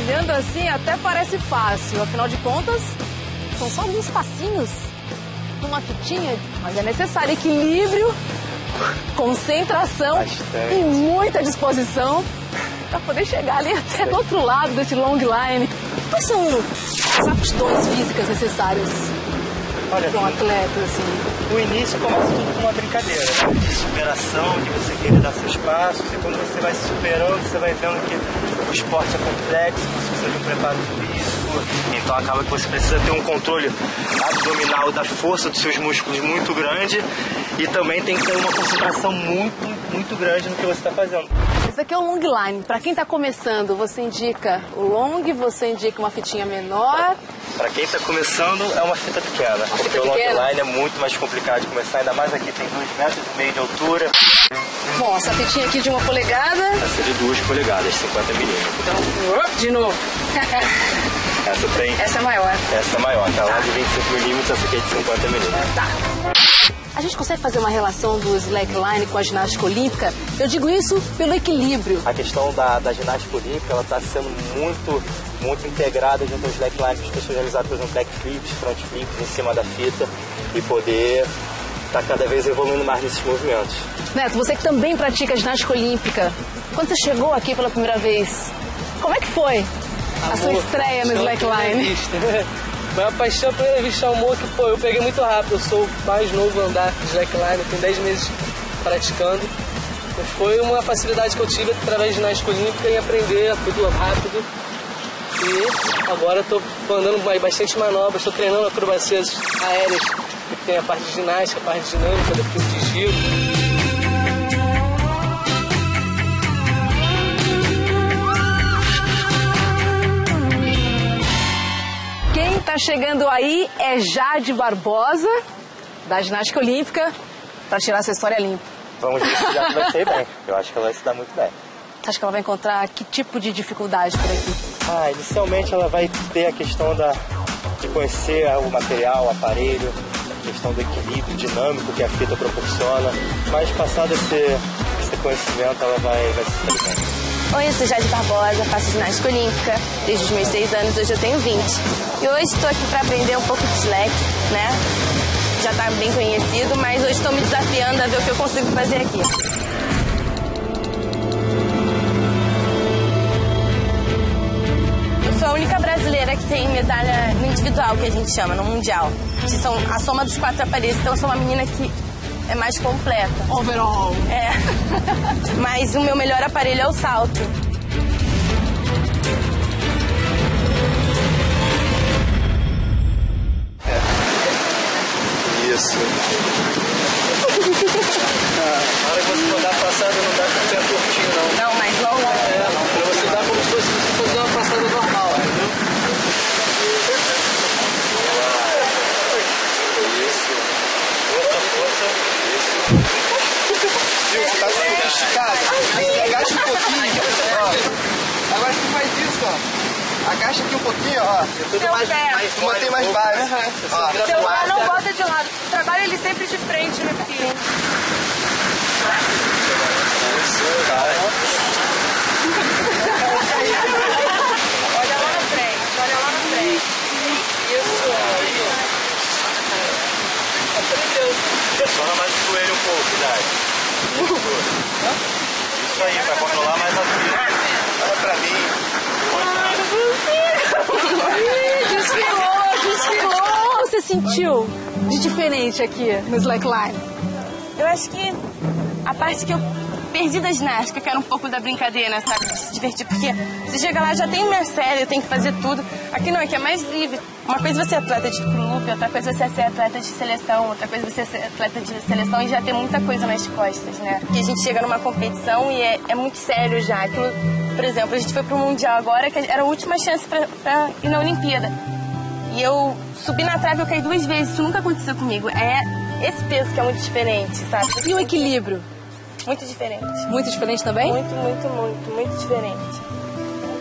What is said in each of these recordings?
Olhando assim até parece fácil, afinal de contas, são só alguns passinhos numa fitinha, mas é necessário equilíbrio, concentração Bastante. e muita disposição para poder chegar ali até do outro lado desse long line. Quais são as aptidões físicas necessárias para um atleta, assim? o início começa tudo com uma brincadeira, né? De superação, de você querer dar seus passos, e quando você vai se superando, você vai vendo que o esporte é complexo, você precisa de um preparo físico, então acaba que você precisa ter um controle abdominal da força dos seus músculos muito grande e também tem que ter uma concentração muito, muito grande no que você está fazendo. Esse aqui é o long line. Para quem está começando, você indica o long, você indica uma fitinha menor. Para quem está começando, é uma fita pequena, porque o long pequena? line é muito mais complicado de começar, ainda mais aqui tem 2 metros e meio de altura, Bom, essa fitinha aqui de uma polegada. essa de 2 polegadas, 50 milímetros. Então, de novo. Essa tem Essa é maior. Essa é maior, tá? Uma de 25 milímetros, essa aqui é de 50 milímetros. Tá. A gente consegue fazer uma relação do slackline com a ginástica olímpica? Eu digo isso pelo equilíbrio. A questão da, da ginástica olímpica, ela está sendo muito, muito integrada junto aos slackline, para as pessoas realizarem, por exemplo, backflips, frontflips em cima da fita e poder estar cada vez evoluindo mais nesses movimentos. Neto, você que também pratica ginástica olímpica, quando você chegou aqui pela primeira vez, como é que foi a sua Amor, estreia no primeira slackline? Foi uma paixão primeira vista, amor que pô, eu peguei muito rápido. Eu sou o mais novo a andar de slackline, tenho 10 meses praticando. Mas foi uma facilidade que eu tive através de ginástica olímpica em aprender tudo rápido. E agora estou andando mais- bastante manobras, estou treinando acrobacias aéreas, que tem a parte de ginástica, a parte dinâmica, depois de giro. Quem está chegando aí é Jade Barbosa, da ginástica olímpica, para tirar essa história limpa. Vamos ver se já vai sair bem. Eu acho que ela vai se dar muito bem. Você acha que ela vai encontrar que tipo de dificuldade por aqui? Ah, inicialmente ela vai ter a questão da, de conhecer o material, o aparelho, a questão do equilíbrio dinâmico que a fita proporciona, mas passado esse, esse conhecimento ela vai, vai se bem. Oi, eu sou Jade Barbosa, faço ginástica olímpica desde os meus 6 anos, hoje eu tenho 20. E hoje estou aqui para aprender um pouco de slack, né? Já está bem conhecido, mas hoje estou me desafiando a ver o que eu consigo fazer aqui. Brasileira que tem medalha no individual, que a gente chama, no mundial. Que são a soma dos quatro aparelhos, então eu sou uma menina que é mais completa. Overall. É. Mas o meu melhor aparelho é o salto. Isso. Na hora que você mandar passada, não dá pra ser curtinho, não. Não, mais longa. É, pra você dar como se fosse você fazer uma passada normal, entendeu? Isso. Força, força. Isso. Viu? Você tá sofisticado. Você agacha um pouquinho. Ó. Agora você faz isso, ó. Agacha aqui um pouquinho, ó. Seu pé. Tu mantém mais baixo. Ó. Seu pé não bota de lado. Trabalha ele sempre de frente no piso. Isso, cara. Olha lá na frente, olha lá na frente. Isso. Aprendeu. Pressiona mais o joelho Isso aí, pra controlar mais a fita. Olha pra mim. Desfilou, desfilou. O que você sentiu de diferente aqui no slackline? Eu acho que a parte que eu perdi da ginástica, que era um pouco da brincadeira, sabe? De se divertir, porque você chega lá já tem uma série, tem que fazer tudo. Aqui não, aqui é mais livre. Uma coisa é você ser atleta de clube, outra coisa é você ser atleta de seleção, outra coisa é você ser atleta de seleção e já ter muita coisa nas costas, né? Porque a gente chega numa competição e é, é muito sério já. Aquilo, por exemplo, a gente foi pro Mundial agora, que era a última chance pra, pra ir na Olimpíada. E eu subi na trave, eu caí duas vezes, isso nunca aconteceu comigo. É esse peso que é muito diferente, sabe? E o equilíbrio? Muito diferente. Muito diferente também? Muito, muito, muito, muito diferente.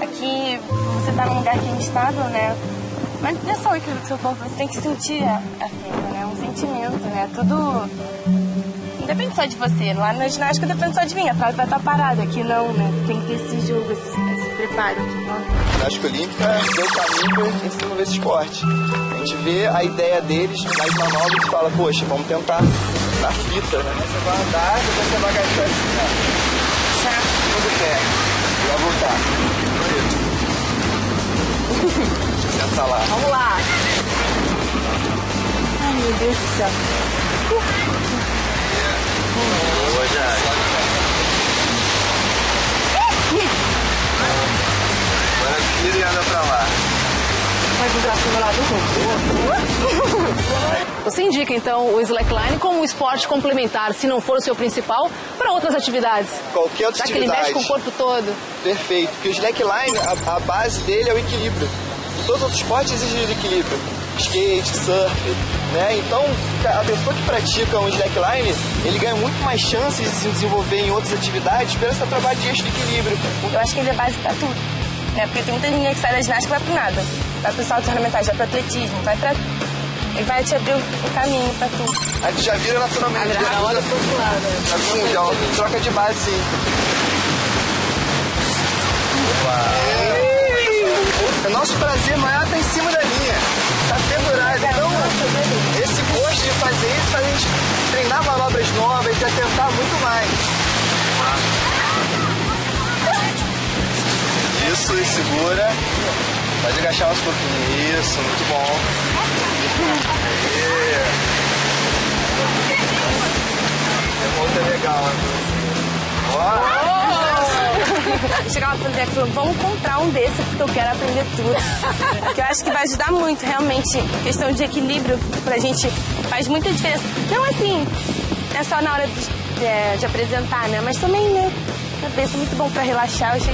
Aqui você tá num lugar que é instável, né? Mas não é só o equilíbrio do seu corpo, você tem que sentir a, a fita, né? Um sentimento, né? Tudo. Não depende só de você. Lá na ginástica depende só de mim. A trave vai estar parada. Aqui não, né? Tem que ter esse jogo, esse, esse preparo? A ginástica olímpica deu caminho para a gente desenvolver esse esporte. A gente vê a ideia deles nas manobras e fala, poxa, vamos tentar na fita, né? Você vai andar, depois você vai agachar assim, ó. Tudo pé. E vai voltar. Senta lá. Vamos lá. Ai, meu Deus do céu. Boa, Jari. Você indica então o slackline como um esporte complementar, se não for o seu principal, para outras atividades? Qualquer outra Já que ele atividade. mexe com o corpo todo. Perfeito, porque o slackline, a, a base dele é o equilíbrio. Todos os outros esportes exigem equilíbrio. Skate, surf, né? Então, a pessoa que pratica um slackline, ele ganha muito mais chances de se desenvolver em outras atividades pelo esse trabalho de eixo de equilíbrio. Eu acho que ele é base pra tudo. Né? Porque tem muita menina que sai da ginástica e vai pro nada. Vai pro salto ornamentais, vai pro atletismo, vai pra. Ele vai te abrir o caminho pra tudo. A gente já vira naturalmente. Ah, já já olha pro outro lado. Já, vira, já troca de base, sim. O nosso prazer maior tá em cima da linha. Tá pendurado. Então, esse gosto de fazer isso faz a gente treinar manobras novas e atentar muito mais. Isso, e segura. Pode agachar mais um pouquinho. Isso, muito bom. É muito legal. Ó. Eu chegava pro Zé e falou, vamos comprar um desse porque eu quero aprender tudo. Porque eu acho que vai ajudar muito, realmente. Questão de equilíbrio pra gente faz muita diferença. Não assim, é só na hora de, é, de apresentar, né? Mas também, né? Cabeça muito bom pra relaxar, eu achei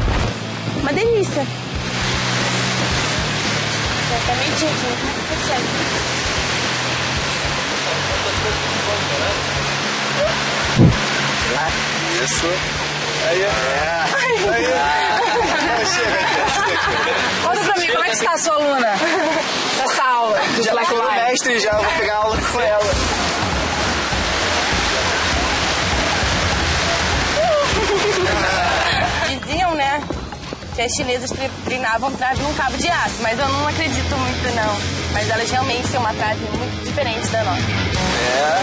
uma delícia. Tá meio dia aqui, né? Isso. Aí, é. Aí. Não, chega. Conta pra mim, como é que está a sua aluna? Nessa aula Já foi o slackline. mestre já, vou pegar aula com ela. Diziam, né, que as chinesas tre- treinavam trave num cabo de aço, mas eu não acredito muito, não. Mas elas realmente têm uma trave muito diferente da nossa. É.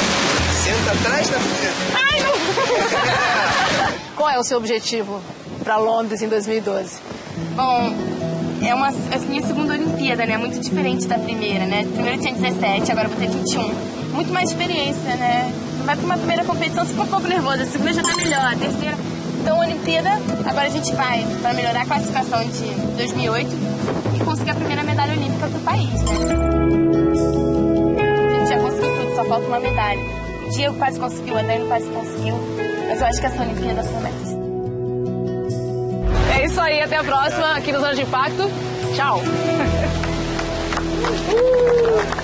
Senta atrás da filha. Ai, não! Qual é o seu objetivo para Londres em 2012? Bom, é uma é a minha segunda Olimpíada, né? Muito diferente da primeira, né? Primeiro eu tinha 17, agora eu vou ter 21. Muito mais experiência, né? Vai pra uma primeira competição, você fica um pouco nervosa. A segunda já tá melhor, a terceira. Então, Olimpíada, agora a gente vai para melhorar a classificação de 2008 e conseguir a primeira medalha olímpica pro país, né? A gente já conseguiu tudo, só falta uma medalha. O Diego quase conseguiu, a Dani quase conseguiu. Mas eu acho que essa Olimpíada promete. É isso aí, até a próxima aqui no Zona de Impacto. Tchau.